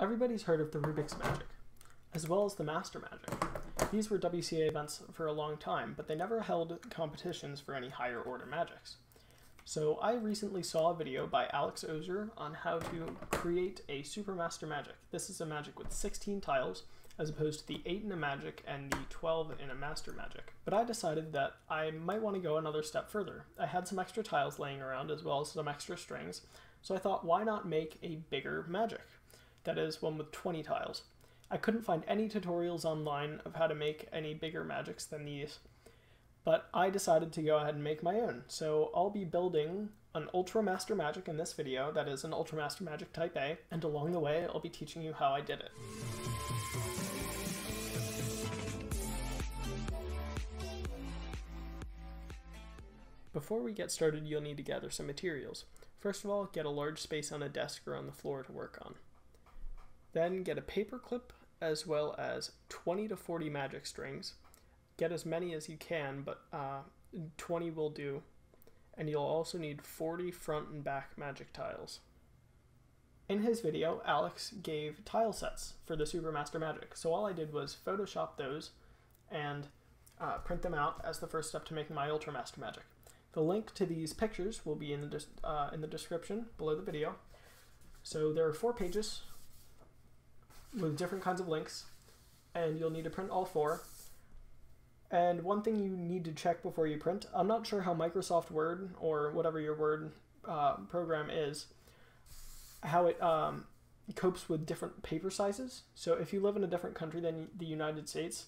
Everybody's heard of the Rubik's Magic, as well as the Master Magic. These were WCA events for a long time, but they never held competitions for any higher order magics. So I recently saw a video by Alex Ozer on how to create a Super Master Magic. This is a magic with 16 tiles, as opposed to the 8 in a magic and the 12 in a master magic. But I decided that I might want to go another step further. I had some extra tiles laying around as well as some extra strings, so I thought why not make a bigger magic? That is, one with 20 tiles. I couldn't find any tutorials online of how to make any bigger magics than these, but I decided to go ahead and make my own. So I'll be building an Ultra Master Magic in this video, that is an Ultra Master Magic Type A, and along the way I'll be teaching you how I did it. Before we get started, you'll need to gather some materials. First of all, get a large space on a desk or on the floor to work on. Then get a paperclip as well as 20 to 40 magic strings. Get as many as you can, but uh, 20 will do. And you'll also need 40 front and back magic tiles. In his video, Alex gave tile sets for the Super Master Magic, so all I did was Photoshop those and uh, print them out as the first step to making my Ultra Master Magic. The link to these pictures will be in the, uh, in the description below the video. So there are four pages with different kinds of links, and you'll need to print all four. And one thing you need to check before you print, I'm not sure how Microsoft Word or whatever your Word uh, program is, how it um, copes with different paper sizes. So if you live in a different country than the United States,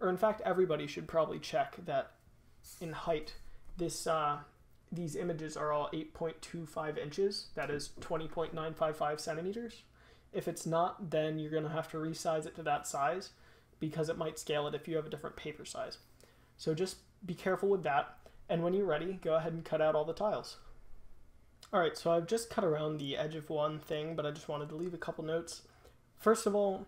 or in fact everybody should probably check that in height, this uh, these images are all 8.25 inches, that is 20.955 centimeters. If it's not, then you're going to have to resize it to that size because it might scale it if you have a different paper size. So just be careful with that. And when you're ready, go ahead and cut out all the tiles. Alright, so I've just cut around the edge of one thing, but I just wanted to leave a couple notes. First of all,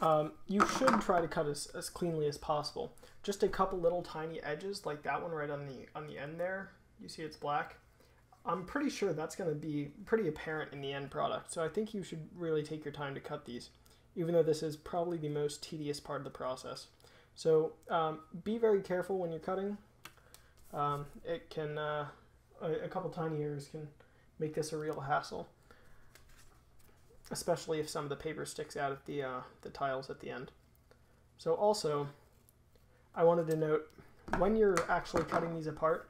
um, you should try to cut as, as cleanly as possible. Just a couple little tiny edges, like that one right on the on the end there. You see it's black. I'm pretty sure that's going to be pretty apparent in the end product. So I think you should really take your time to cut these, even though this is probably the most tedious part of the process. So um, be very careful when you're cutting. Um, it can, uh, a, a couple tiny errors can make this a real hassle, especially if some of the paper sticks out of the, uh, the tiles at the end. So also, I wanted to note, when you're actually cutting these apart,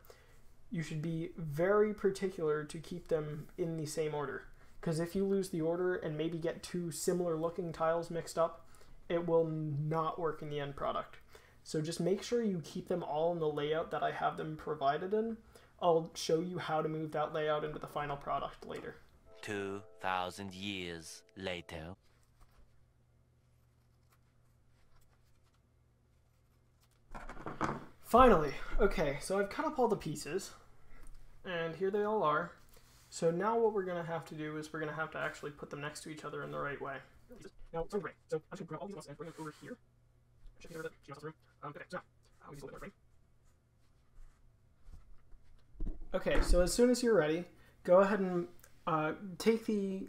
you should be very particular to keep them in the same order. Because if you lose the order and maybe get two similar looking tiles mixed up, it will not work in the end product. So just make sure you keep them all in the layout that I have them provided in. I'll show you how to move that layout into the final product later. 2,000 years later. Finally, okay, so I've cut up all the pieces, and here they all are. So now what we're going to have to do is we're going to have to actually put them next to each other in the right way. Now, so. So going to grab all these ones and bring them over here. Check wants the room. Um, okay, so now, I'll use a little bit Okay, so as soon as you're ready, go ahead and uh, take the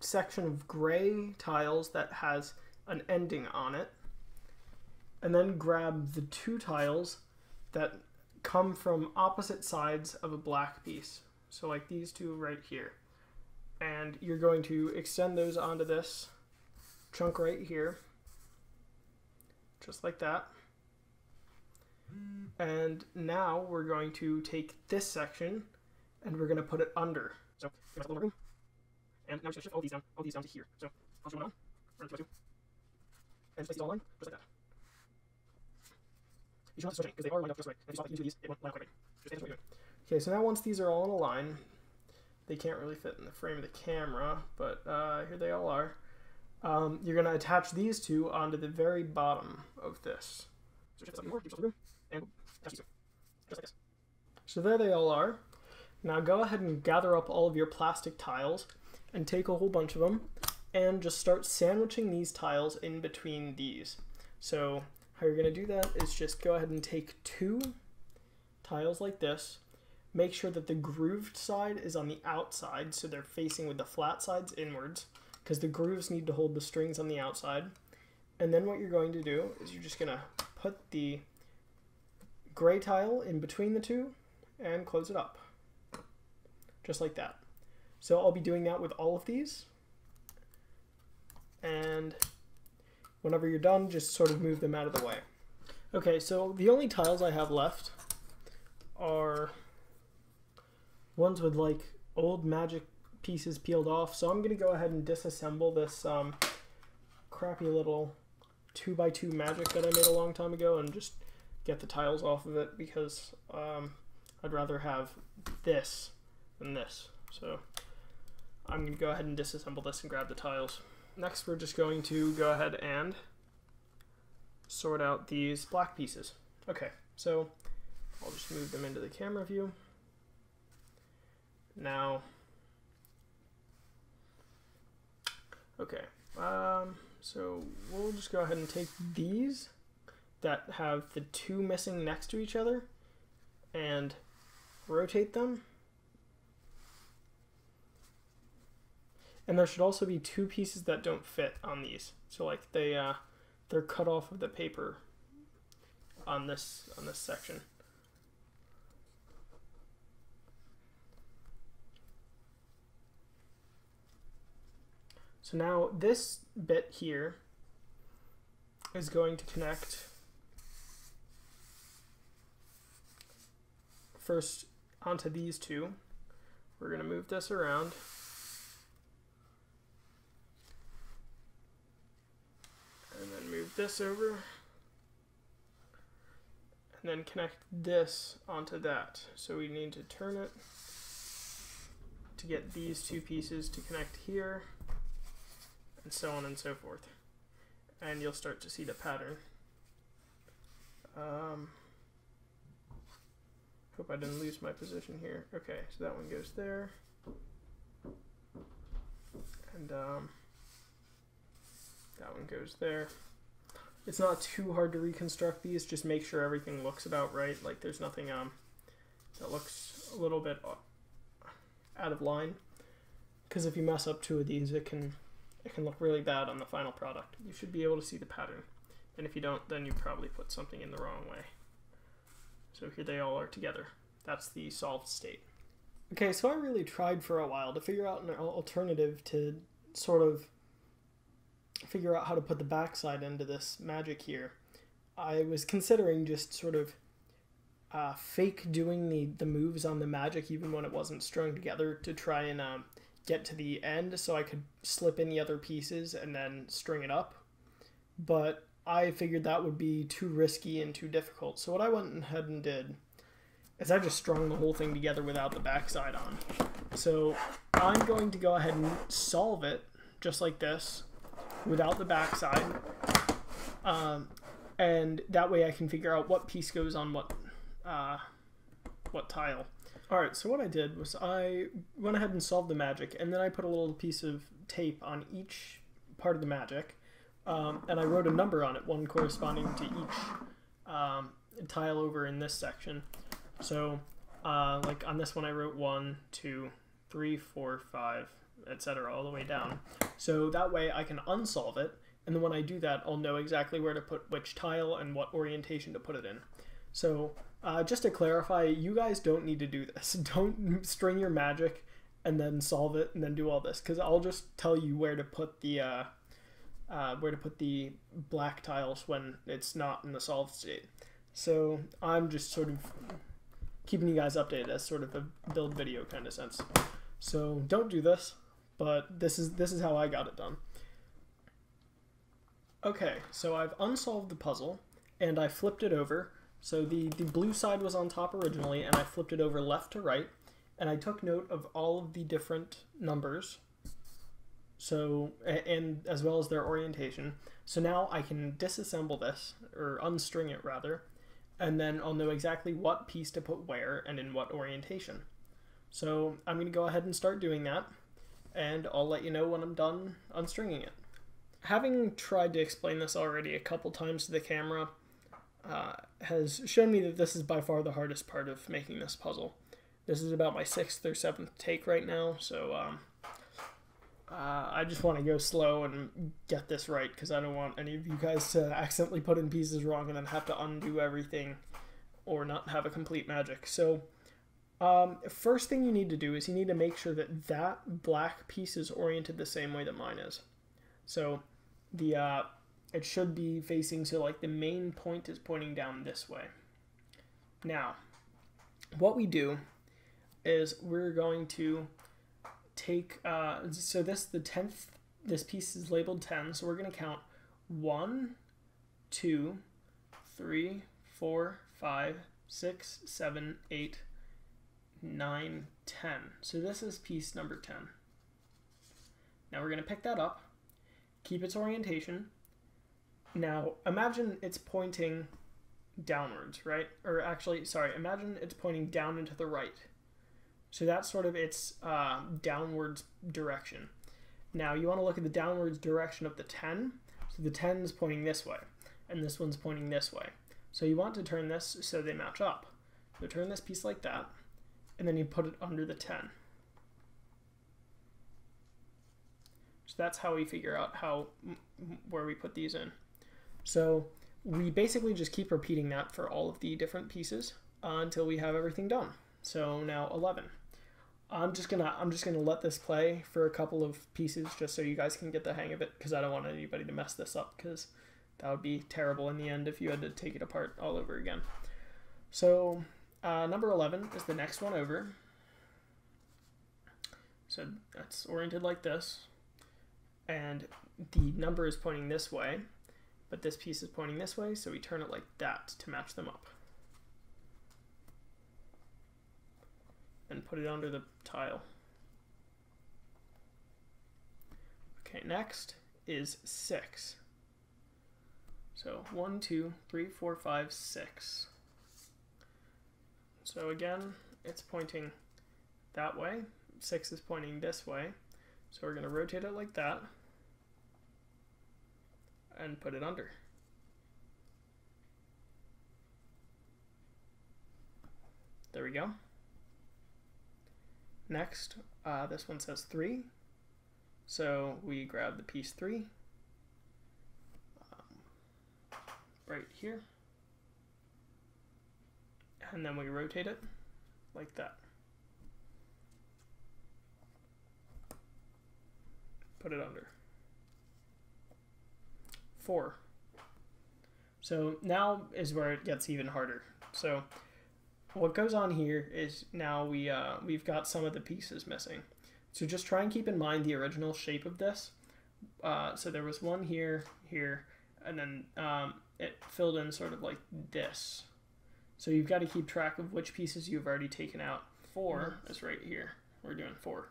section of gray tiles that has an ending on it, and then grab the two tiles that come from opposite sides of a black piece. So like these two right here. And you're going to extend those onto this chunk right here. Just like that. And now we're going to take this section and we're going to put it under. So. And now we're going to shift all these down, all these down to here. So I'll show one on, run two, and place these all on, just like that. You should have to switch because they are lined up just right. And if you stop using these, it won't line up right. Just what you're doing. Okay, so now once these are all in a line, they can't really fit in the frame of the camera, but uh, here they all are. Um, you're going to attach these two onto the very bottom of this. So shift this up more, room, and attach these. Just like this. So there they all are. Now go ahead and gather up all of your plastic tiles and take a whole bunch of them and just start sandwiching these tiles in between these. So how you're going to do that is just go ahead and take two tiles like this. Make sure that the grooved side is on the outside, so they're facing with the flat sides inwards. because the grooves need to hold the strings on the outside. And then what you're going to do is you're just going to put the gray tile in between the two and close it up. Just like that. So I'll be doing that with all of these. And whenever you're done, just sort of move them out of the way. Okay, so the only tiles I have left are ones with like old magic pieces peeled off. So I'm to go ahead and disassemble this um, crappy little 2x2 magic that I made a long time ago and just get the tiles off of it because um, I'd rather have this than this. So I'm to go ahead and disassemble this and grab the tiles. Next we're just going to go ahead and sort out these black pieces. Okay, so I'll just move them into the camera view. Now, okay, um, so we'll just go ahead and take these that have the two missing next to each other and rotate them. And there should also be two pieces that don't fit on these. So like they uh, they're cut off of the paper on this on this section. So now this bit here is going to connect first onto these two. We're going to move this around. And then move this over. And then connect this onto that. So we need to turn it to get these two pieces to connect here and so on and so forth. And you'll start to see the pattern. Um, hope I didn't lose my position here. Okay, so that one goes there. And um, that one goes there. It's not too hard to reconstruct these, just make sure everything looks about right. Like there's nothing um, that looks a little bit out of line. Because if you mess up two of these, it can it can look really bad on the final product. You should be able to see the pattern. And if you don't, then you probably put something in the wrong way. So here they all are together. That's the solved state. Okay, so I really tried for a while to figure out an alternative to sort of figure out how to put the backside into this magic here. I was considering just sort of uh, fake doing the, the moves on the magic even when it wasn't strung together to try and um, get to the end so I could slip in the other pieces and then string it up. But I figured that would be too risky and too difficult. So what I went ahead and did is I just strung the whole thing together without the backside on. So I'm going to go ahead and solve it just like this without the backside. Um, and that way I can figure out what piece goes on what uh, what tile. Alright, so what I did was I went ahead and solved the magic, and then I put a little piece of tape on each part of the magic, um, and I wrote a number on it, one corresponding to each um, tile over in this section. So, uh, like on this one, I wrote one, two, three, four, five, etc., all the way down. So that way I can unsolve it, and then when I do that, I'll know exactly where to put which tile and what orientation to put it in. So uh, just to clarify, you guys don't need to do this. Don't string your magic and then solve it and then do all this because I'll just tell you where to put the uh, uh, where to put the black tiles when it's not in the solved state. So I'm just sort of keeping you guys updated as sort of a build video kind of sense. So don't do this, but this is this is how I got it done. Okay, so I've unsolved the puzzle and I flipped it over so the, the blue side was on top originally, and I flipped it over left to right, and I took note of all of the different numbers, so and as well as their orientation. So now I can disassemble this, or unstring it rather, and then I'll know exactly what piece to put where and in what orientation. So I'm going to go ahead and start doing that, and I'll let you know when I'm done unstringing it. Having tried to explain this already a couple times to the camera, uh, has shown me that this is by far the hardest part of making this puzzle. This is about my sixth or seventh take right now, so um, uh, I just want to go slow and get this right because I don't want any of you guys to accidentally put in pieces wrong and then have to undo everything or not have a complete magic. So, um, first thing you need to do is you need to make sure that that black piece is oriented the same way that mine is. So, the uh, it should be facing so like the main point is pointing down this way. Now, what we do is we're going to take uh, so this the 10th this piece is labeled 10 so we're going to count 1 2 3 4 5 6 7 8 9 10 so this is piece number 10 now we're going to pick that up keep its orientation now imagine it's pointing downwards right or actually sorry imagine it's pointing down into the right so that's sort of its uh, downwards direction. Now you want to look at the downwards direction of the 10. So the 10 is pointing this way, and this one's pointing this way. So you want to turn this so they match up. So turn this piece like that, and then you put it under the 10. So that's how we figure out how where we put these in. So we basically just keep repeating that for all of the different pieces uh, until we have everything done. So now 11. I'm just gonna I'm just gonna let this play for a couple of pieces just so you guys can get the hang of it because I don't want anybody to mess this up because that would be terrible in the end if you had to take it apart all over again. So uh, number 11 is the next one over. So that's oriented like this. And the number is pointing this way, but this piece is pointing this way, so we turn it like that to match them up. and put it under the tile. Okay, next is six. So one, two, three, four, five, six. So again, it's pointing that way. Six is pointing this way. So we're going to rotate it like that and put it under. There we go. Next, uh, this one says 3. So we grab the piece 3 um, right here. And then we rotate it like that. Put it under. 4. So now is where it gets even harder. So what goes on here is now we uh, we've got some of the pieces missing. So just try and keep in mind the original shape of this. Uh, so there was one here, here, and then um, it filled in sort of like this. So you've got to keep track of which pieces you've already taken out. 4 mm-hmm. is right here. We're doing four.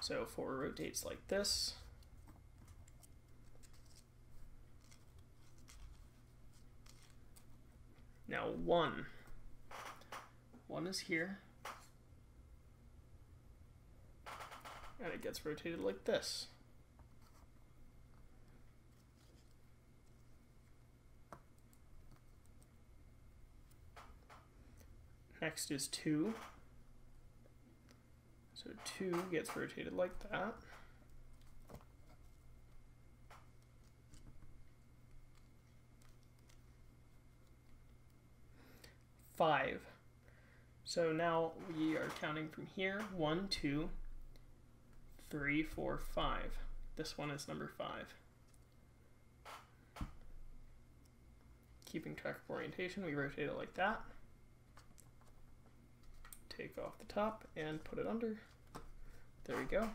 So four rotates like this. Now one one is here. And it gets rotated like this. Next is 2. So 2 gets rotated like that. Five so now we are counting from here. One, two, three, four, five. This one is number five. Keeping track of orientation, we rotate it like that. Take off the top and put it under. There we go.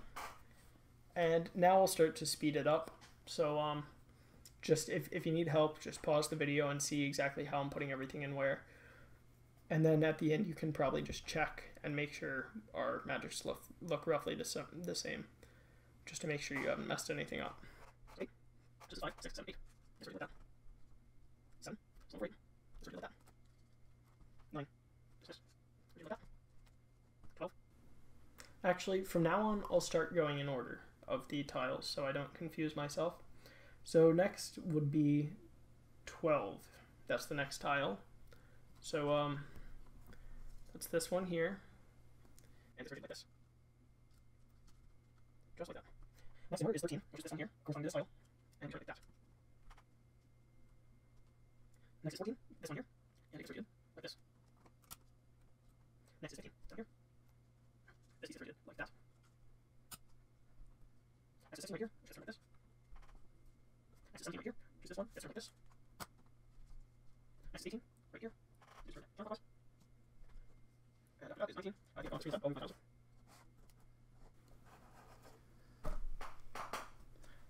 And now we'll start to speed it up. So um, just if, if you need help, just pause the video and see exactly how I'm putting everything in where and then at the end you can probably just check and make sure our magics look, look roughly the, same, the same, just to make sure you haven't messed anything up. Eight, is five, six, seven, eight. Let's like that. Seven. Let's like that. Nine, six, like that. Twelve. Actually, from now on, I'll start going in order of the tiles so I don't confuse myself. So next would be 12. That's the next tile. So um, it's this one here. And it's like this. Just like that. Next number is 13, which is this one here, corresponding to this tile, and like that. Next is 14, this one here, and it gets like this. Next is 15, down here. This gets rotated like that. Next is 16 right here, which gets like this. Next is 17 right here, which is this one, gets like this. Next is 18, right here, just right counterclockwise. And after that is 19, I get on three of them, all move my tiles.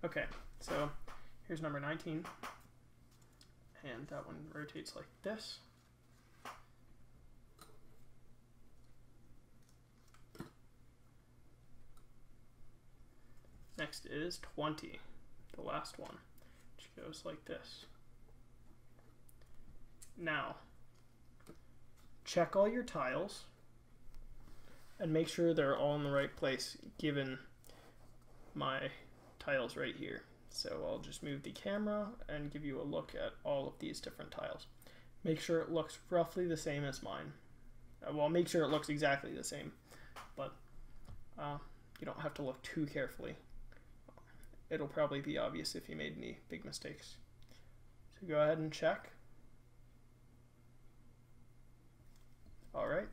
Okay, so here's number 19. And that one rotates like this. Next is 20, the last one, which goes like this. Now, check all your tiles and make sure they're all in the right place given my tiles right here. So I'll just move the camera and give you a look at all of these different tiles. Make sure it looks roughly the same as mine. Uh, well, make sure it looks exactly the same, but uh, you don't have to look too carefully. It'll probably be obvious if you made any big mistakes. So go ahead and check. All right.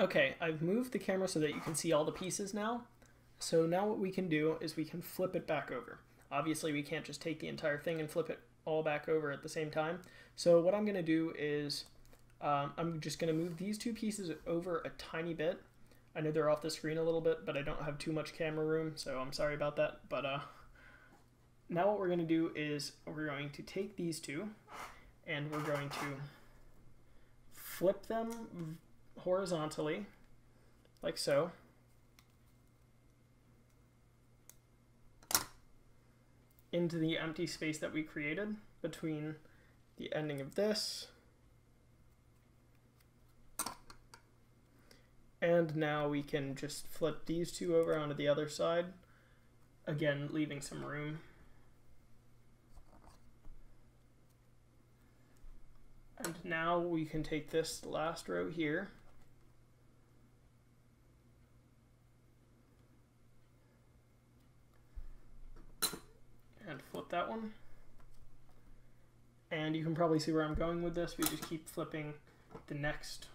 Okay, I've moved the camera so that you can see all the pieces now. So now what we can do is we can flip it back over. Obviously we can't just take the entire thing and flip it all back over at the same time. So what I'm going to do is um, I'm just going to move these two pieces over a tiny bit. I know they're off the screen a little bit, but I don't have too much camera room, so I'm sorry about that. But uh, now what we're going to do is we're going to take these two and we're going to flip them horizontally like so. into the empty space that we created between the ending of this and now we can just flip these two over onto the other side again leaving some room and now we can take this last row here and flip that one. And you can probably see where I'm going with this. We just keep flipping the next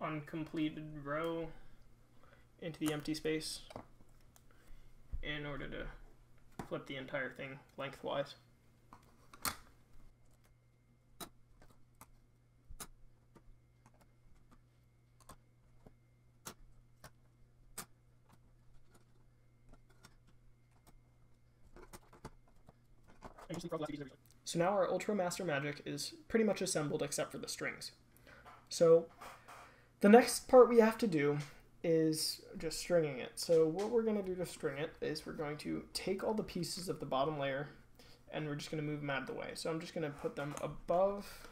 uncompleted row into the empty space in order to flip the entire thing lengthwise. So now our Ultra Master Magic is pretty much assembled except for the strings. So the next part we have to do is just stringing it. So what we're going to do to string it is we're going to take all the pieces of the bottom layer and we're just going to move them out of the way. So I'm just going to put them above,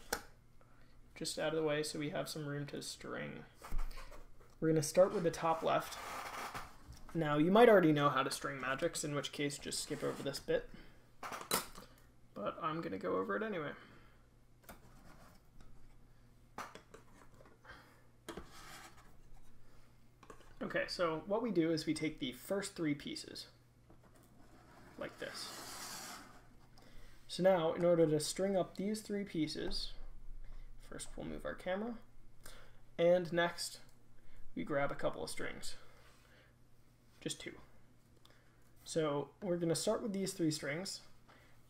just out of the way so we have some room to string. We're going to start with the top left. Now you might already know how to string magics, in which case just skip over this bit but I'm going to go over it anyway. Okay, so what we do is we take the first three pieces, like this. So now, in order to string up these three pieces, first we'll move our camera, and next we grab a couple of strings, just two. So we're going to start with these three strings,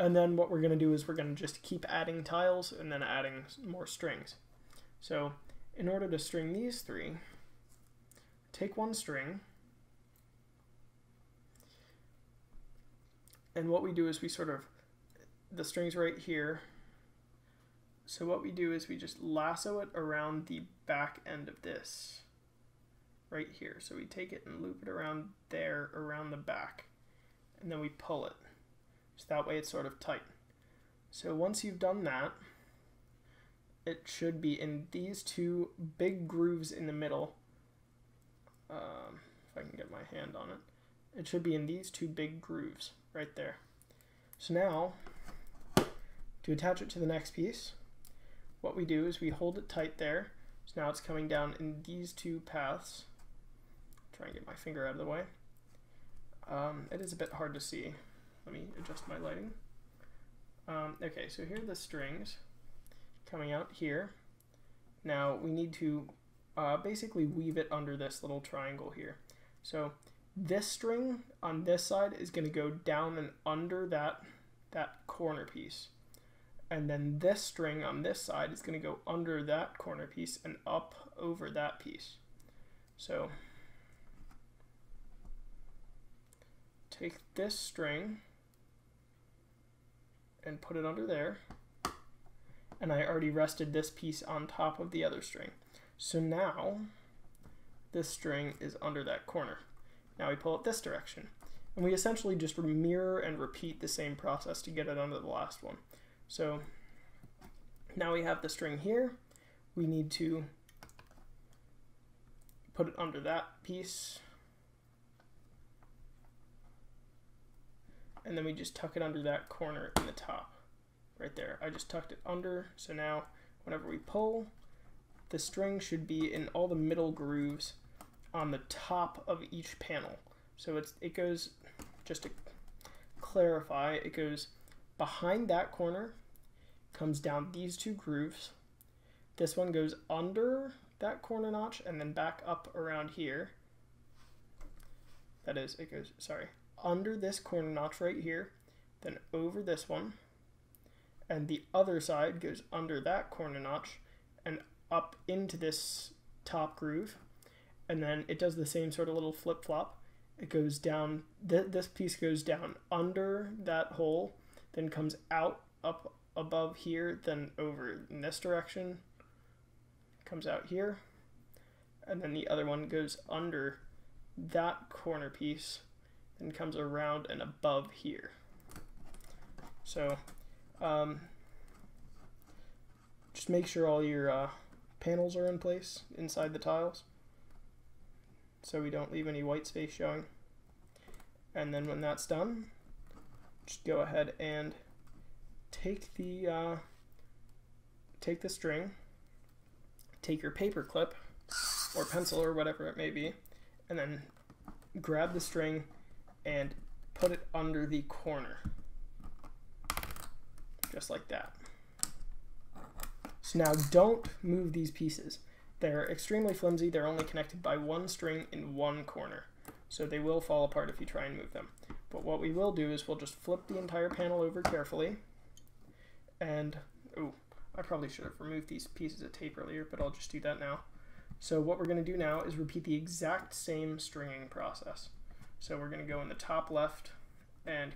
and then what we're going to do is we're going to just keep adding tiles and then adding more strings. So in order to string these three, take one string, and what we do is we sort of, the string's right here, so what we do is we just lasso it around the back end of this, right here. So we take it and loop it around there, around the back, and then we pull it. So that way it's sort of tight. So once you've done that, it should be in these two big grooves in the middle. Um, if I can get my hand on it. It should be in these two big grooves right there. So now, to attach it to the next piece, what we do is we hold it tight there. So now it's coming down in these two paths. Try and get my finger out of the way. Um, it is a bit hard to see. Let me adjust my lighting. Um, okay, so here are the strings coming out here. Now we need to uh, basically weave it under this little triangle here. So this string on this side is going to go down and under that, that corner piece. And then this string on this side is going to go under that corner piece and up over that piece. So take this string and put it under there. And I already rested this piece on top of the other string. So now this string is under that corner. Now we pull it this direction. And we essentially just mirror and repeat the same process to get it under the last one. So now we have the string here. We need to put it under that piece. And then we just tuck it under that corner in the top, right there. I just tucked it under, so now whenever we pull, the string should be in all the middle grooves on the top of each panel. So it's it goes, just to clarify, it goes behind that corner, comes down these two grooves. This one goes under that corner notch and then back up around here. That is, it goes, sorry, under this corner notch right here, then over this one, and the other side goes under that corner notch and up into this top groove, and then it does the same sort of little flip flop. It goes down, th this piece goes down under that hole, then comes out up above here, then over in this direction, comes out here, and then the other one goes under that corner piece, then comes around and above here. So, um, just make sure all your uh, panels are in place inside the tiles so we don't leave any white space showing. And then when that's done, just go ahead and take the uh, take the string, take your paper clip or pencil or whatever it may be, and then grab the string and put it under the corner, just like that. So now don't move these pieces. They're extremely flimsy. They're only connected by one string in one corner. So they will fall apart if you try and move them. But what we will do is we'll just flip the entire panel over carefully. And, oh, I probably should have removed these pieces of tape earlier, but I'll just do that now. So what we're going to do now is repeat the exact same stringing process. So we're going to go in the top left and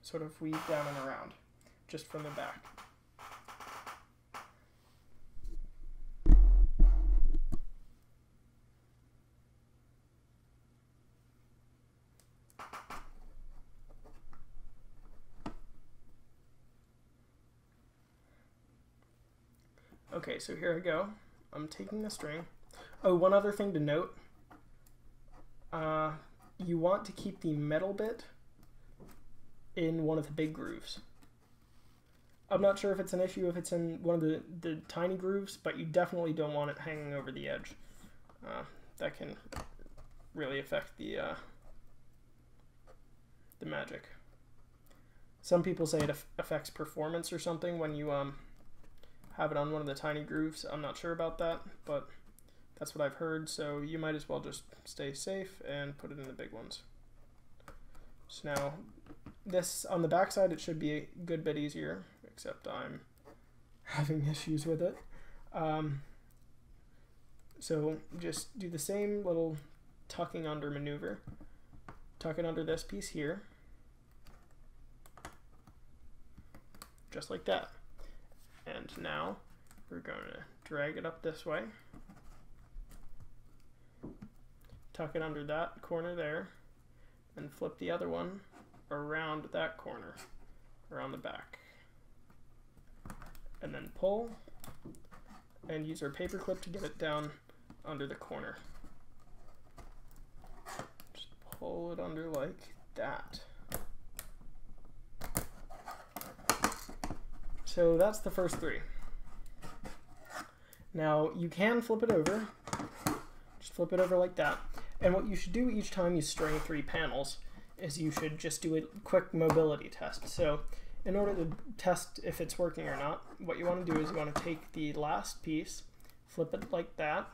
sort of weave down and around, just from the back. Okay, so here I go. I'm taking the string. Oh, one other thing to note. Uh, you want to keep the metal bit in one of the big grooves. I'm not sure if it's an issue if it's in one of the, the tiny grooves, but you definitely don't want it hanging over the edge. Uh, that can really affect the uh, the magic. Some people say it affects performance or something when you um, have it on one of the tiny grooves. I'm not sure about that, but that's what I've heard. So you might as well just stay safe and put it in the big ones. So now this on the back side, it should be a good bit easier, except I'm having issues with it. Um, so just do the same little tucking under maneuver. Tuck it under this piece here. Just like that. And now we're going to drag it up this way. Tuck it under that corner there and flip the other one around that corner, around the back. And then pull and use our paper clip to get it down under the corner. Just pull it under like that. So that's the first three. Now you can flip it over. Just flip it over like that. And what you should do each time you string three panels is you should just do a quick mobility test. So in order to test if it's working or not, what you want to do is you want to take the last piece, flip it like that.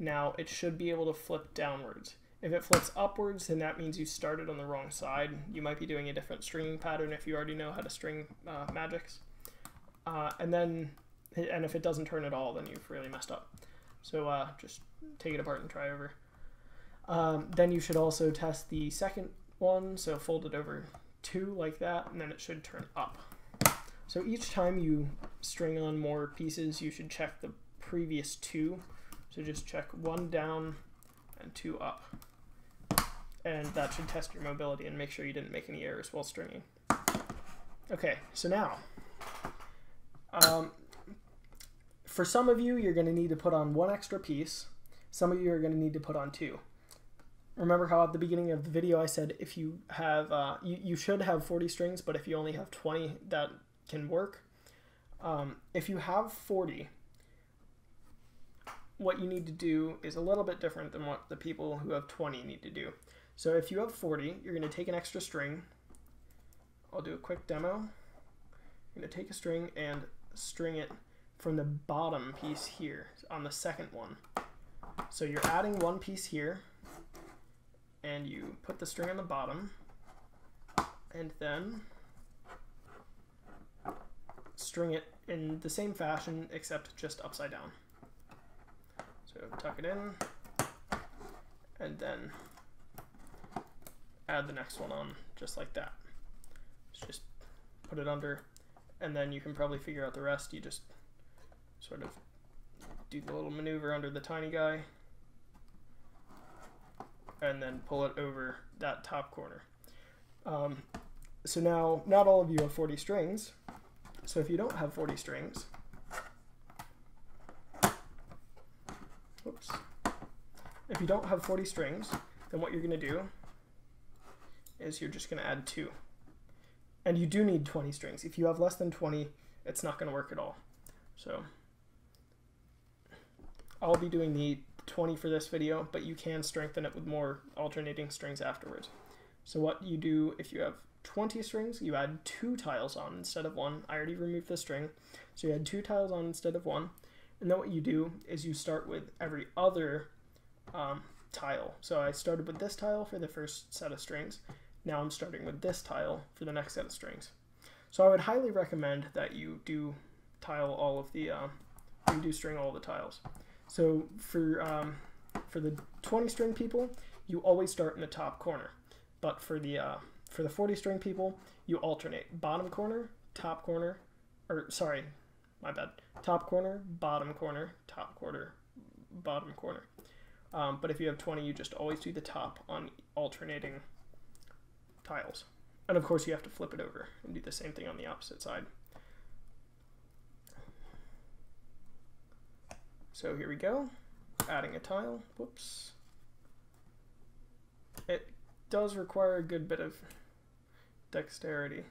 Now it should be able to flip downwards. If it flips upwards, then that means you started on the wrong side. You might be doing a different stringing pattern if you already know how to string uh, magics. Uh, and then, and if it doesn't turn at all, then you've really messed up. So uh, just take it apart and try over. Um, then you should also test the second one, so fold it over two like that, and then it should turn up. So each time you string on more pieces, you should check the previous two. So just check one down and two up. And that should test your mobility and make sure you didn't make any errors while stringing. Okay, so now, um, for some of you, you're going to need to put on one extra piece. Some of you are going to need to put on two. Remember how at the beginning of the video I said if you have, uh, you, you should have 40 strings, but if you only have 20, that can work. Um, if you have 40, what you need to do is a little bit different than what the people who have 20 need to do. So if you have 40, you're going to take an extra string. I'll do a quick demo. I'm going to take a string and string it from the bottom piece here on the second one. So you're adding one piece here and you put the string on the bottom and then string it in the same fashion except just upside down. So tuck it in and then add the next one on just like that. Just put it under and then you can probably figure out the rest. You just sort of do the little maneuver under the tiny guy and then pull it over that top corner. Um, so now, not all of you have 40 strings. So if you don't have 40 strings, oops, if you don't have 40 strings, then what you're going to do is you're just going to add two. And you do need 20 strings. If you have less than 20, it's not going to work at all. So I'll be doing the 20 for this video, but you can strengthen it with more alternating strings afterwards. So what you do if you have 20 strings, you add two tiles on instead of one. I already removed the string, so you add two tiles on instead of one. And then what you do is you start with every other um, tile. So I started with this tile for the first set of strings. Now I'm starting with this tile for the next set of strings. So I would highly recommend that you do tile all of the, uh, you do string all the tiles. So for um, for the 20 string people, you always start in the top corner. But for the uh, for the 40 string people, you alternate bottom corner, top corner, or sorry, my bad, top corner, bottom corner, top corner, bottom corner. Um, but if you have 20, you just always do the top on alternating tiles. And of course, you have to flip it over and do the same thing on the opposite side. So here we go, adding a tile, whoops. It does require a good bit of dexterity.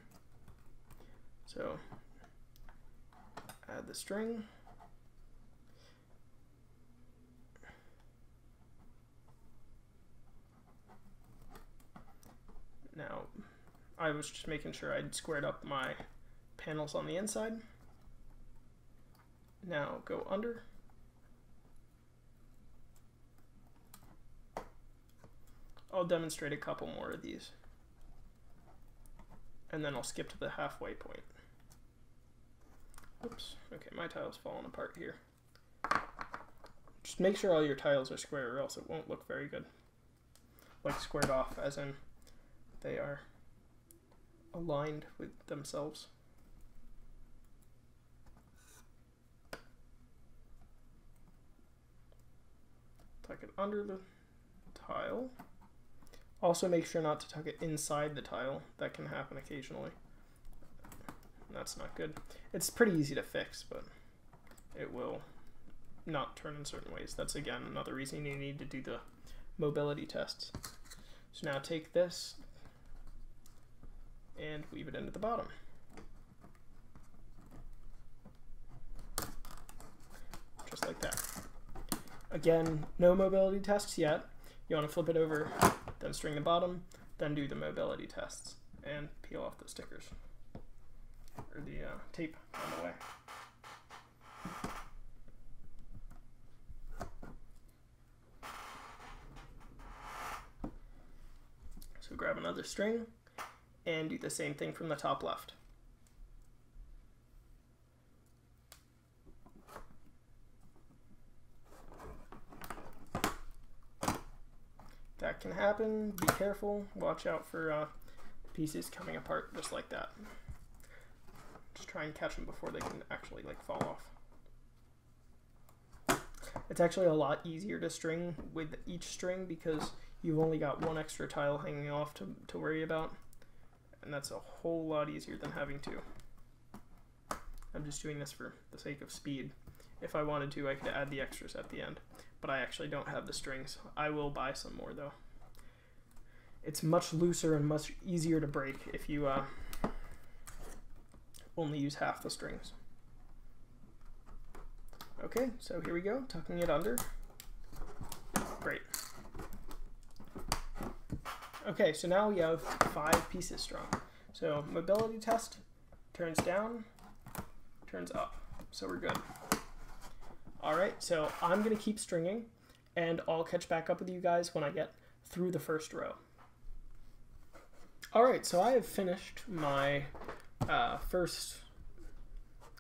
So add the string. Now, I was just making sure I'd squared up my panels on the inside. Now go under. I'll demonstrate a couple more of these. And then I'll skip to the halfway point. Oops, okay, my tile's falling apart here. Just make sure all your tiles are square or else it won't look very good. Like squared off, as in they are aligned with themselves. Tuck it under the tile. Also make sure not to tuck it inside the tile. That can happen occasionally. That's not good. It's pretty easy to fix, but it will not turn in certain ways. That's again another reason you need to do the mobility tests. So now take this and weave it into the bottom. Just like that. Again, no mobility tests yet. you want to flip it over, then string the bottom, then do the mobility tests, and peel off the stickers or the uh, tape on the way. So grab another string and do the same thing from the top left. That can happen. Be careful. Watch out for uh, pieces coming apart just like that. Just try and catch them before they can actually like fall off. It's actually a lot easier to string with each string because you've only got one extra tile hanging off to, to worry about. And that's a whole lot easier than having to. I'm just doing this for the sake of speed. If I wanted to, I could add the extras at the end. But I actually don't have the strings. I will buy some more though. It's much looser and much easier to break if you uh, only use half the strings. Okay, so here we go, tucking it under. Great. Okay, so now we have five pieces strong. So mobility test turns down, turns up. So we're good. All right, so I'm gonna keep stringing and I'll catch back up with you guys when I get through the first row. All right, so I have finished my uh, first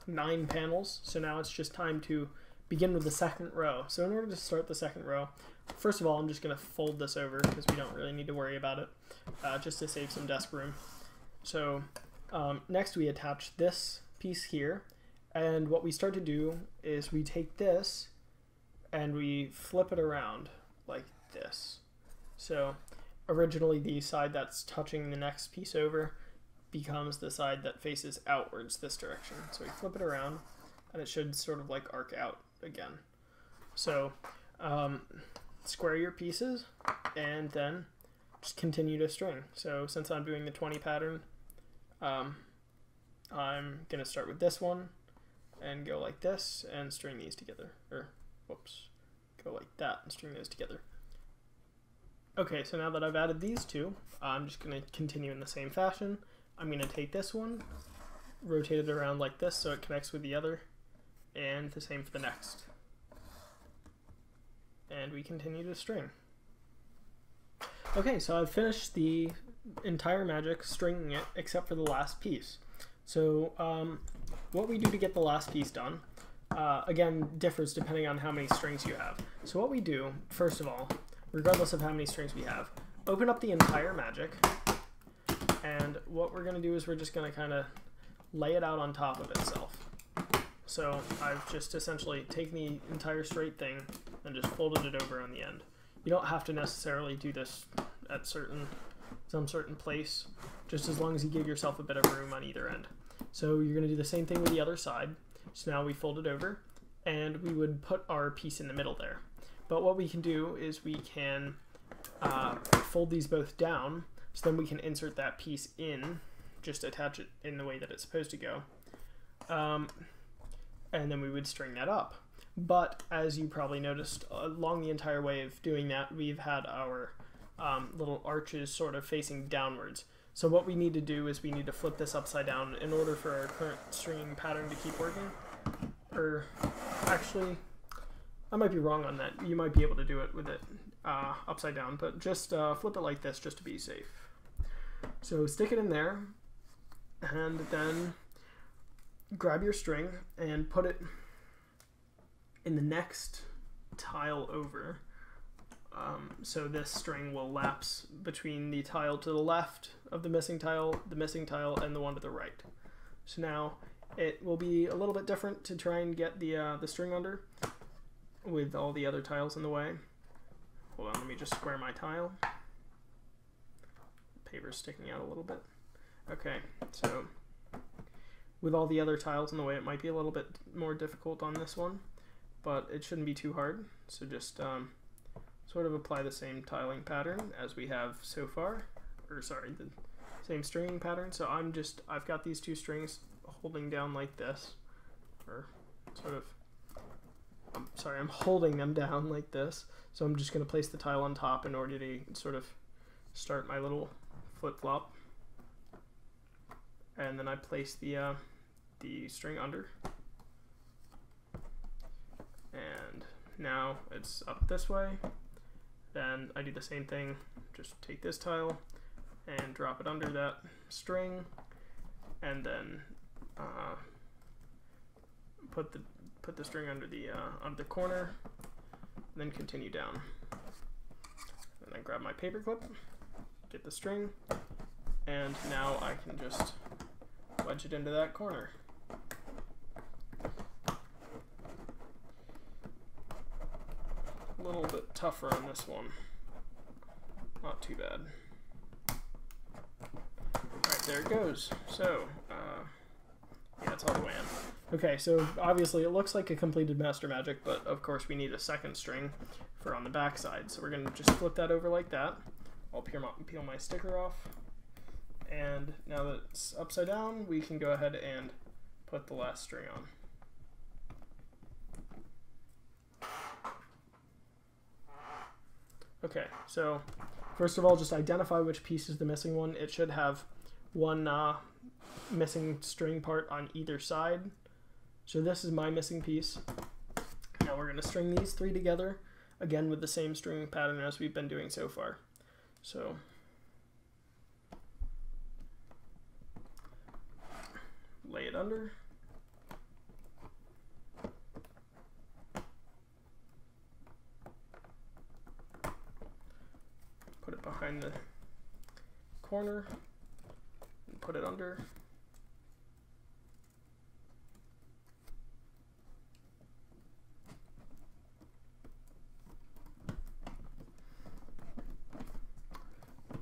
nine panels. So now it's just time to begin with the second row. So in order to start the second row, first of all, I'm just going to fold this over because we don't really need to worry about it, uh, just to save some desk room. So um, next we attach this piece here. And what we start to do is we take this and we flip it around like this. So originally the side that's touching the next piece over becomes the side that faces outwards this direction. So we flip it around and it should sort of like arc out again. So um, square your pieces and then just continue to string. So since I'm doing the 20 pattern, um, I'm going to start with this one and go like this and string these together. Or, whoops, go like that and string those together. Okay, so now that I've added these two, I'm just going to continue in the same fashion. I'm going to take this one, rotate it around like this so it connects with the other, and the same for the next. And we continue to string. Okay, so I've finished the entire magic stringing it except for the last piece. So um, what we do to get the last piece done, uh, again, differs depending on how many strings you have. So what we do, first of all, regardless of how many strings we have, open up the entire magic, and what we're going to do is we're just going to kind of lay it out on top of itself. So I've just essentially taken the entire straight thing and just folded it over on the end. You don't have to necessarily do this at certain some certain place, just as long as you give yourself a bit of room on either end. So you're going to do the same thing with the other side. So now we fold it over, and we would put our piece in the middle there. But what we can do is we can uh, fold these both down so then we can insert that piece in, just attach it in the way that it's supposed to go. Um, and then we would string that up. But as you probably noticed, along the entire way of doing that, we've had our um, little arches sort of facing downwards. So what we need to do is we need to flip this upside down in order for our current stringing pattern to keep working. Or actually, I might be wrong on that. You might be able to do it with it uh, upside down, but just uh, flip it like this just to be safe. So stick it in there and then grab your string and put it in the next tile over. Um, so this string will lapse between the tile to the left of the missing tile, the missing tile, and the one to the right. So now it will be a little bit different to try and get the, uh, the string under with all the other tiles in the way. Hold on, let me just square my tile Paper's sticking out a little bit. Okay, so with all the other tiles in the way, it might be a little bit more difficult on this one, but it shouldn't be too hard. So just um, sort of apply the same tiling pattern as we have so far, or sorry, the same stringing pattern. So I'm just, I've got these two strings holding down like this, or sort of I'm sorry, I'm holding them down like this. So I'm just going to place the tile on top in order to sort of start my little flip flop. And then I place the uh, the string under. And now it's up this way. Then I do the same thing, just take this tile and drop it under that string and then uh, put the put the string under the uh, under the corner, and then continue down. And I grab my paper clip, get the string, and now I can just wedge it into that corner. Little bit tougher on this one. Not too bad. Alright, there it goes. So, uh, yeah, it's all the way in. Okay, so obviously it looks like a completed Master Magic, but of course we need a second string for on the back side. So we're going to just flip that over like that. I'll peel my, peel my sticker off. And now that it's upside down, we can go ahead and put the last string on. Okay, so first of all, just identify which piece is the missing one. It should have one uh, missing string part on either side. So this is my missing piece. Now we're going to string these three together, again with the same string pattern as we've been doing so far. So lay it under. Behind the corner and put it under.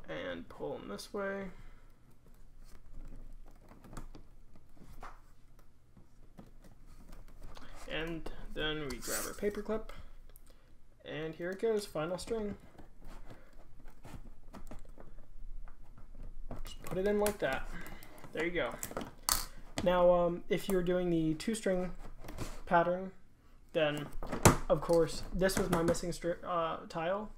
And pull them this way. And then we grab our paper clip. And here it goes, final string. Put it in like that. There you go. Now, um, if you're doing the two string pattern, then of course, this was my missing uh, tile.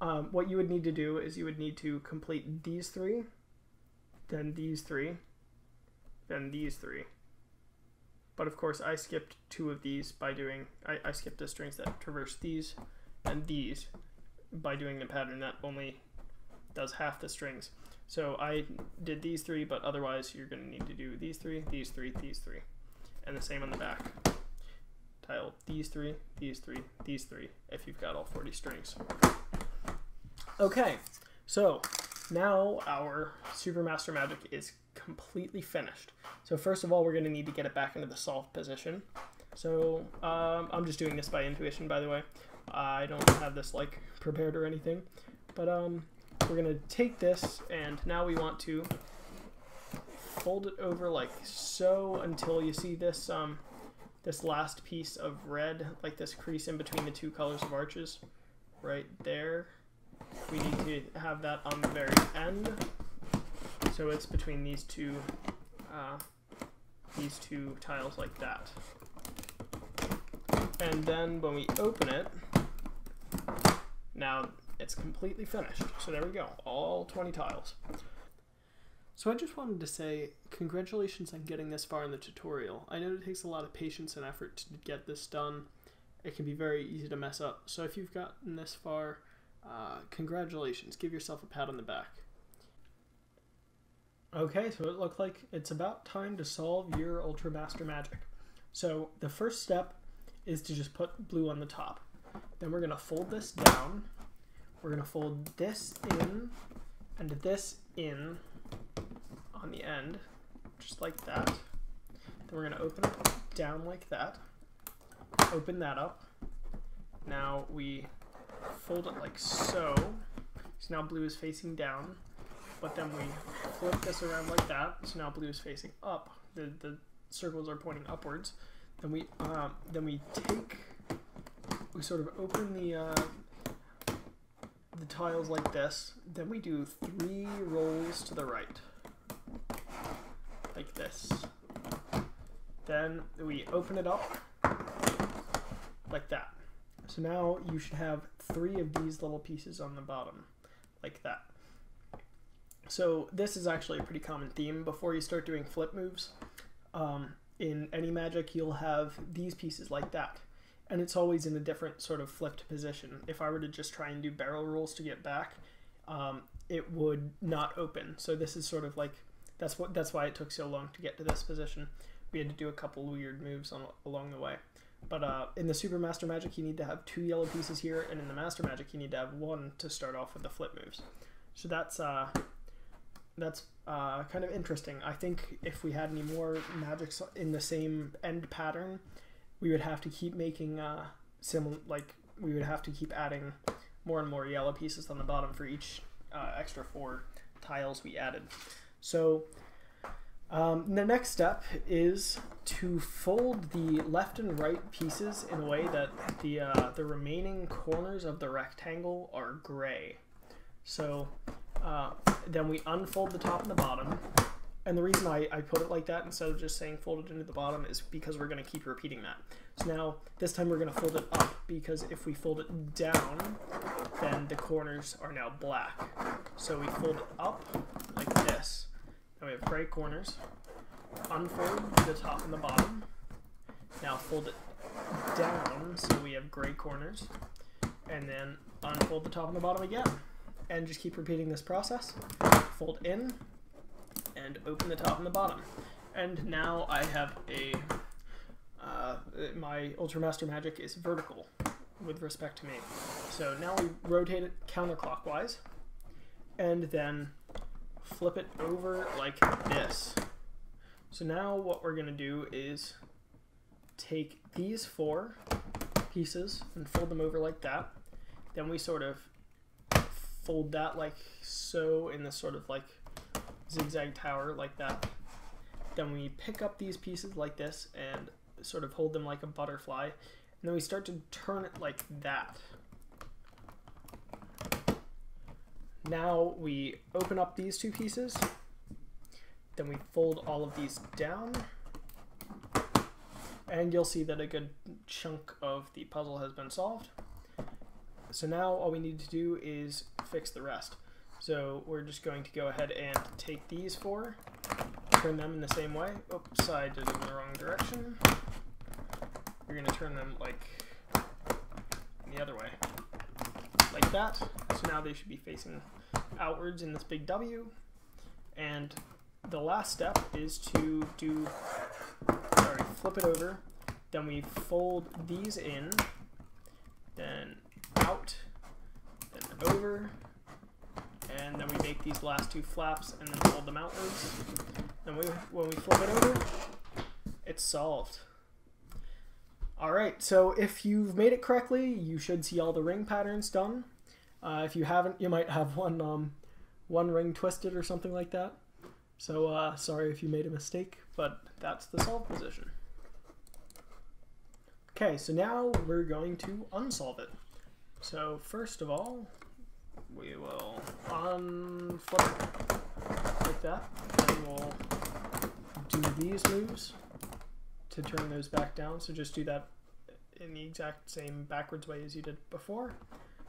Um, what you would need to do is you would need to complete these three, then these three, then these three. But of course, I skipped two of these by doing, I, I skipped the strings that traverse these and these by doing the pattern that only does half the strings. So I did these three, but otherwise you're going to need to do these three, these three, these three. And the same on the back. Tile these three, these three, these three, if you've got all 40 strings. Okay, so now our Super Master Magic is completely finished. So first of all, we're going to need to get it back into the solved position. So um, I'm just doing this by intuition, by the way. I don't have this like prepared or anything, but um, we're going to take this and now we want to fold it over like so until you see this um, this last piece of red, like this crease in between the two colors of arches, right there. We need to have that on the very end. So it's between these two uh, these two tiles like that. And then when we open it, now it's completely finished. So there we go, all 20 tiles. So I just wanted to say congratulations on getting this far in the tutorial. I know it takes a lot of patience and effort to get this done. It can be very easy to mess up. So if you've gotten this far, uh, congratulations. Give yourself a pat on the back. Okay, so it looked like it's about time to solve your Ultra Master Magic. So the first step is to just put blue on the top. Then we're going to fold this down. We're going to fold this in and this in on the end, just like that. Then we're going to open it down like that. Open that up. Now we fold it like so. So now blue is facing down but then we flip this around like that. So now blue is facing up. The, the circles are pointing upwards. Then we um, then we take we sort of open the uh, the tiles like this. Then we do three rolls to the right, like this. Then we open it up like that. So now you should have three of these little pieces on the bottom, like that. So this is actually a pretty common theme before you start doing flip moves. Um, in any magic, you'll have these pieces like that. And it's always in a different sort of flipped position. If I were to just try and do barrel rolls to get back, um, it would not open. So this is sort of like that's what that's why it took so long to get to this position. We had to do a couple weird moves on, along the way. But uh, in the Super Master Magic, you need to have two yellow pieces here, and in the Master Magic, you need to have one to start off with the flip moves. So that's uh, that's uh, kind of interesting. I think if we had any more magics in the same end pattern, we would have to keep making uh, similar. Like we would have to keep adding more and more yellow pieces on the bottom for each uh, extra four tiles we added. So um, the next step is to fold the left and right pieces in a way that the uh, the remaining corners of the rectangle are gray. So uh, then we unfold the top and the bottom. And the reason I, I put it like that instead of just saying fold it into the bottom is because we're going to keep repeating that. So now, this time we're going to fold it up because if we fold it down, then the corners are now black. So we fold it up like this. Now we have gray corners. Unfold the top and the bottom. Now fold it down so we have gray corners. And then unfold the top and the bottom again and just keep repeating this process. Fold in and open the top and the bottom. And now I have a, uh, my Ultra Master Magic is vertical with respect to me. So now we rotate it counterclockwise and then flip it over like this. So now what we're going to do is take these four pieces and fold them over like that. Then we sort of fold that like so in this sort of like zigzag tower like that. Then we pick up these pieces like this and sort of hold them like a butterfly. And then we start to turn it like that. Now we open up these two pieces. Then we fold all of these down. And you'll see that a good chunk of the puzzle has been solved. So now all we need to do is fix the rest. So we're just going to go ahead and take these four, turn them in the same way. Oops, I did it in the wrong direction. You're going to turn them like the other way, like that. So now they should be facing outwards in this big W. And the last step is to do, sorry, flip it over. Then we fold these in, then out, then over, and then we make these last two flaps and then fold them outwards. Then we, when we flip it over, it's solved. Alright, so if you've made it correctly, you should see all the ring patterns done. Uh, if you haven't, you might have one, um, one ring twisted or something like that. So uh, sorry if you made a mistake, but that's the solve position. Okay, so now we're going to unsolve it. So first of all, we will unflip it like that. And we'll do these moves to turn those back down. So just do that in the exact same backwards way as you did before.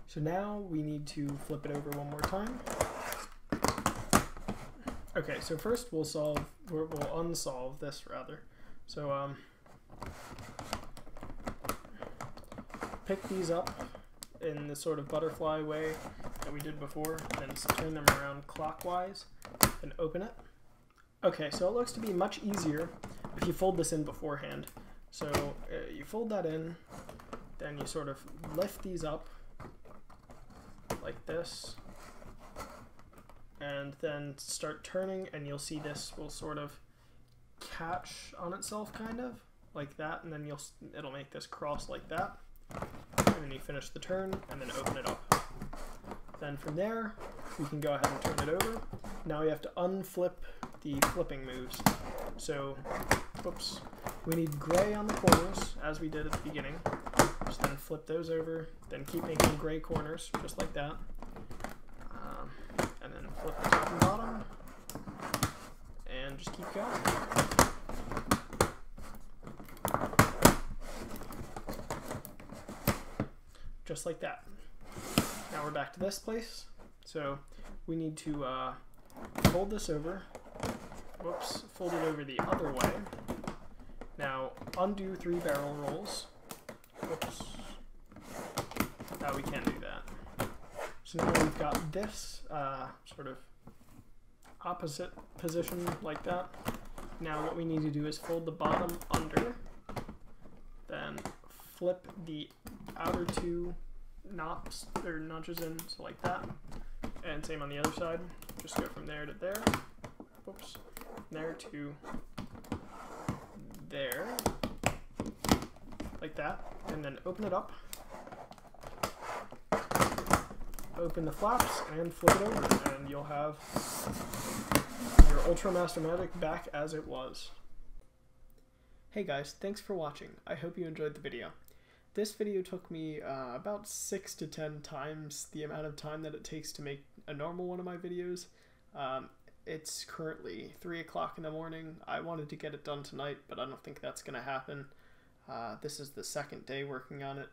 So now we need to flip it over one more time. Okay, so first we'll solve, we'll unsolve this rather. So um, pick these up in the sort of butterfly way that we did before, then turn them around clockwise and open it. Okay, so it looks to be much easier if you fold this in beforehand. So uh, you fold that in, then you sort of lift these up like this, and then start turning, and you'll see this will sort of catch on itself, kind of like that, and then you'll it'll make this cross like that and then you finish the turn and then open it up. Then from there, we can go ahead and turn it over. Now we have to unflip the flipping moves. So, whoops, we need gray on the corners, as we did at the beginning. Just then flip those over, then keep making gray corners, just like that. Um, and then flip the top and bottom, and just keep going. Just like that. Now we're back to this place. So we need to uh, fold this over. Whoops, fold it over the other way. Now undo three barrel rolls. Whoops. Uh, we can't do that. So now we've got this uh, sort of opposite position like that. Now what we need to do is fold the bottom under, then flip the outer two knops or notches in, so like that. And same on the other side. Just go from there to there. Oops. There to there. Like that. And then open it up. Open the flaps and flip it over, and you'll have your Ultra Master Magic back as it was. Hey guys, thanks for watching. I hope you enjoyed the video. This video took me uh, about 6 to 10 times the amount of time that it takes to make a normal one of my videos. Um, it's currently 3 o'clock in the morning. I wanted to get it done tonight, but I don't think that's going to happen. Uh, this is the second day working on it.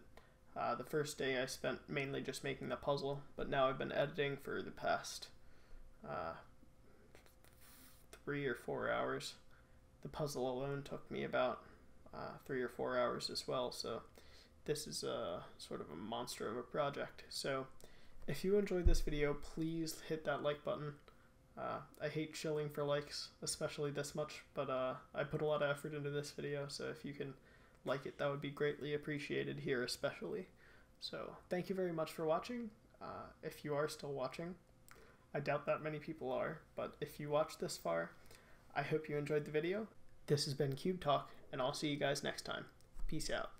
Uh, the first day I spent mainly just making the puzzle, but now I've been editing for the past uh, three or four hours. The puzzle alone took me about uh, three or four hours as well, so this is a sort of a monster of a project. So if you enjoyed this video, please hit that like button. Uh, I hate shilling for likes, especially this much, but uh, I put a lot of effort into this video, so if you can like it, that would be greatly appreciated here especially. So thank you very much for watching. Uh, if you are still watching, I doubt that many people are, but if you watched this far, I hope you enjoyed the video. This has been Cube Talk, and I'll see you guys next time. Peace out.